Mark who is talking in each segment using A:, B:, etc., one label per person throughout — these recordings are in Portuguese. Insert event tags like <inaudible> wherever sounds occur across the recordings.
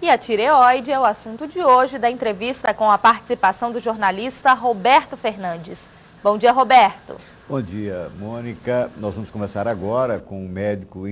A: E a tireoide é o assunto de hoje da entrevista com a participação do jornalista Roberto Fernandes. Bom dia, Roberto.
B: Bom dia, Mônica. Nós vamos começar agora com o médico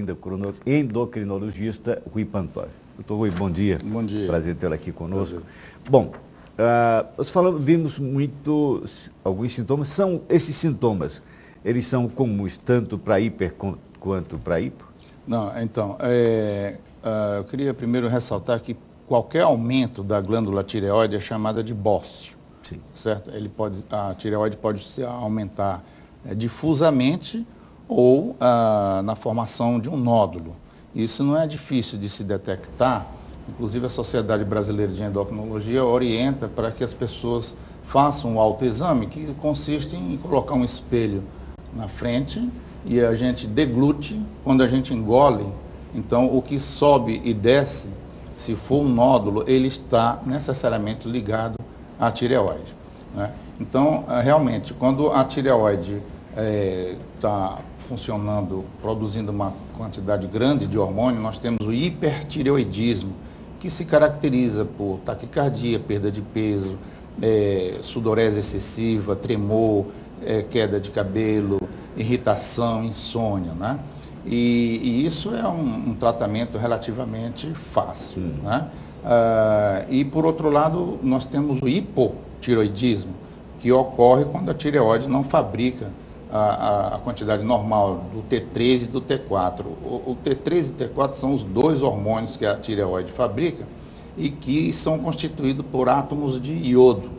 B: endocrinologista Rui Pantoja. Doutor Rui, bom dia.
C: Bom dia.
B: Prazer tê-lo aqui conosco. Bom, uh, nós falamos, vimos muito alguns sintomas. São esses sintomas, eles são comuns tanto para hiper quanto para hipo?
C: Não, então, é, uh, eu queria primeiro ressaltar que qualquer aumento da glândula tireoide é chamada de bócio. Sim. Certo? Ele pode, a tireoide pode se aumentar é, difusamente ou uh, na formação de um nódulo. Isso não é difícil de se detectar. Inclusive, a Sociedade Brasileira de Endocrinologia orienta para que as pessoas façam um autoexame, que consiste em colocar um espelho na frente e a gente deglute quando a gente engole então, o que sobe e desce, se for um nódulo, ele está necessariamente ligado à tireoide. Né? Então, eh, realmente, quando a tireoide está é, funcionando, produzindo uma quantidade grande de hormônio, nós temos o hipertireoidismo, que se caracteriza por taquicardia, perda de peso, é, sudorese excessiva, tremor, é, queda de cabelo, irritação, insônia. Né? E, e isso é um, um, tratamento relativamente fácil. Hum. Né? Uh, e, por outro lado, nós temos o hipotiroidismo, que ocorre quando a tireoide não fabrica a, a, quantidade normal do T3 e do T4. O, o, T3 e T4 são os dois hormônios que a tireoide fabrica e que são constituídos por átomos de iodo.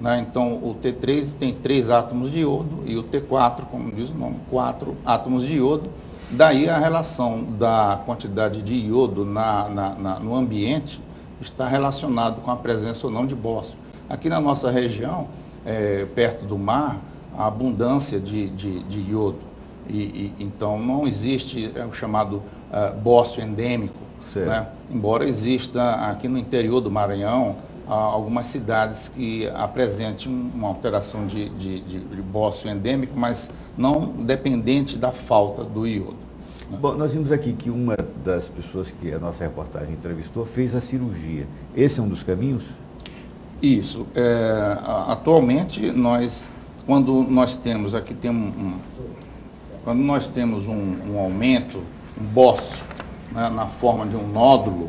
C: Né? Então, o T3 tem três átomos de iodo e o T4, como diz o nome, quatro átomos de iodo Daí a relação da quantidade de iodo na, na, na, no ambiente está relacionado com a presença ou não de bócio. Aqui na nossa região, é, perto do mar, a abundância de, de, de iodo. E, e, então não existe é, o chamado uh, bócio endêmico. Né? Embora exista aqui no interior do Maranhão algumas cidades que apresentem uma alteração de, de, de, de bócio endêmico, mas não dependente da falta do iodo.
B: Bom, nós vimos aqui que uma das pessoas que a nossa reportagem entrevistou fez a cirurgia. Esse é um dos caminhos?
C: Isso. É, atualmente, nós, quando nós temos, aqui tem um, um quando nós temos um, um aumento, um bócio, né, na forma de um nódulo,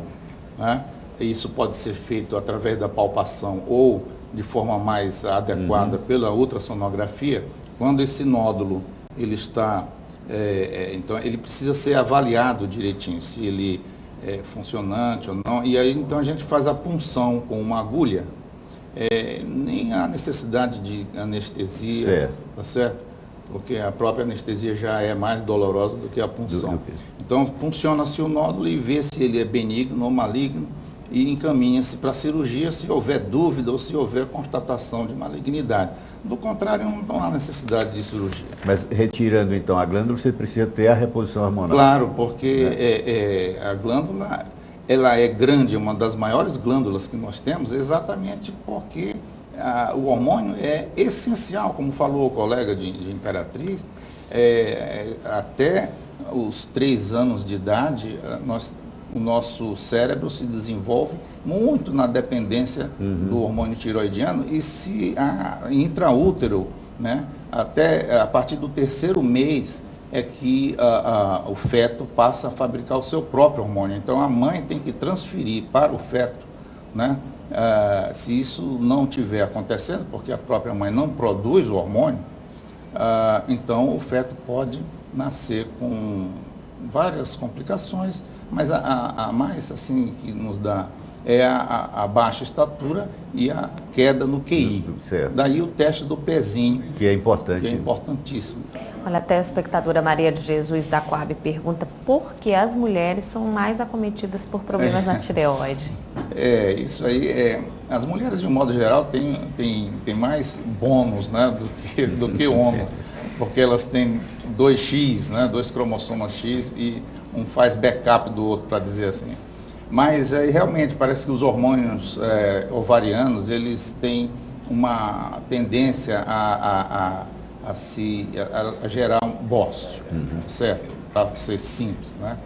C: né, isso pode ser feito através da palpação ou de forma mais adequada uhum. pela ultrassonografia, quando esse nódulo ele está é, é, então ele precisa ser avaliado direitinho, se ele é funcionante ou não. E aí então a gente faz a punção com uma agulha. É, nem há necessidade de anestesia, certo. tá certo? Porque a própria anestesia já é mais dolorosa do que a punção. Do, do então funciona-se o nódulo e vê se ele é benigno ou maligno e encaminha-se para a cirurgia se houver dúvida ou se houver constatação de malignidade. Do contrário, não há necessidade de cirurgia.
B: Mas retirando então a glândula, você precisa ter a reposição hormonal?
C: Claro, porque né? é, é, a glândula ela é grande, é uma das maiores glândulas que nós temos, exatamente porque a, o hormônio é essencial, como falou o colega de, de Imperatriz, é, até os três anos de idade, nós o nosso cérebro se desenvolve muito na dependência uhum. do hormônio tiroidiano e se a intraútero, né, até a partir do terceiro mês é que a, a, o feto passa a fabricar o seu próprio hormônio. Então a mãe tem que transferir para o feto, né, uh, se isso não tiver acontecendo, porque a própria mãe não produz o hormônio, uh, então o feto pode nascer com várias complicações mas a, a, a mais assim que nos dá é a, a, baixa estatura e a queda no QI. Certo. Daí o teste do pezinho.
B: Que é importante.
C: Que é importantíssimo.
A: Olha, até a espectadora Maria de Jesus da Coab pergunta por que as mulheres são mais acometidas por problemas é. na tireoide.
C: É, isso aí é. As mulheres, de um modo geral, têm, têm, têm mais bônus né, do que, do que homens. <laughs> Porque elas têm 2X, né, dois cromossomas X e um faz backup do outro, para dizer assim. Mas é, realmente parece que os hormônios é, ovarianos, eles têm uma tendência a, a, a, a se, a, gerar um bócio, uhum. certo? Para ser simples, né?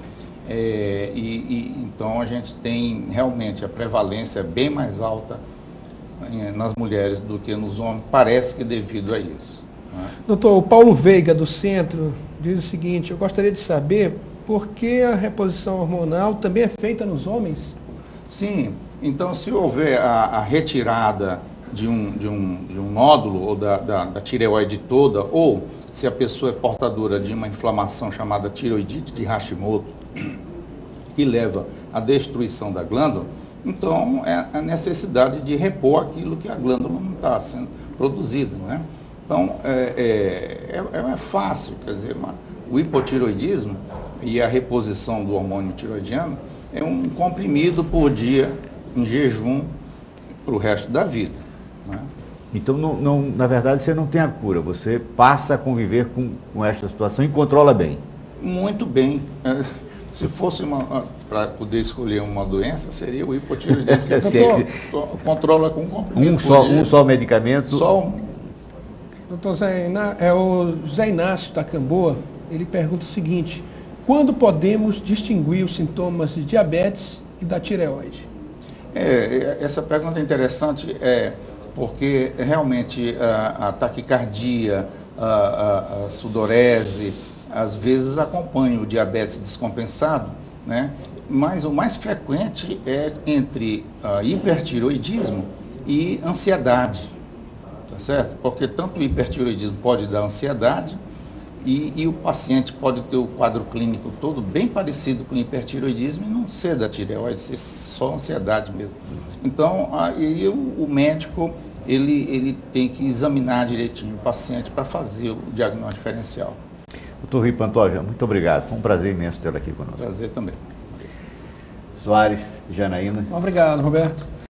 C: É, e, e, então a gente tem realmente a prevalência bem mais alta em, nas mulheres do que nos homens, parece que devido a isso.
D: Doutor, o Paulo Veiga, do centro, diz o seguinte, eu gostaria de saber por que a reposição hormonal também é feita nos homens?
C: Sim, então se houver a, a retirada de um, de, um, de um nódulo ou da, da, da tireoide toda, ou se a pessoa é portadora de uma inflamação chamada tiroidite de Hashimoto, que leva à destruição da glândula, então é a necessidade de repor aquilo que a glândula não está sendo produzida. Né? Então é, é, é, é fácil, quer dizer, o hipotiroidismo e a reposição do hormônio tiroidiano é um comprimido por dia em jejum para o resto da vida. Né?
B: Então, não, não, na verdade, você não tem a cura, você passa a conviver com, com esta situação e controla bem.
C: Muito bem. É, <laughs> se fosse para poder escolher uma doença, seria o hipotireoidismo. Doutor, <laughs> controla com
B: um só, um só medicamento.
D: Só um. Doutor Zé, é o Zé Inácio da Camboa, ele pergunta o seguinte, quando podemos distinguir os sintomas de diabetes e da tireoide?
C: É, essa pergunta é interessante. É, porque realmente a, a taquicardia, a, a, a, sudorese, às vezes acompanha o diabetes descompensado, né? mas o mais frequente é entre hipertiroidismo e ansiedade, certo? Porque tanto o hipertiroidismo pode dar ansiedade, e, e, o paciente pode ter o quadro clínico todo bem parecido com o hipertiroidismo e não ser da tireoide, ser só ansiedade mesmo. Então, aí o, o médico ele, ele tem que examinar direitinho o paciente para fazer o diagnóstico diferencial.
B: Doutor Rui Pantoja, muito obrigado. Foi um prazer imenso tê-lo aqui conosco.
C: Prazer também.
B: Soares, Janaína.
D: Obrigado, Roberto.